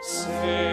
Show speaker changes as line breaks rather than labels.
Say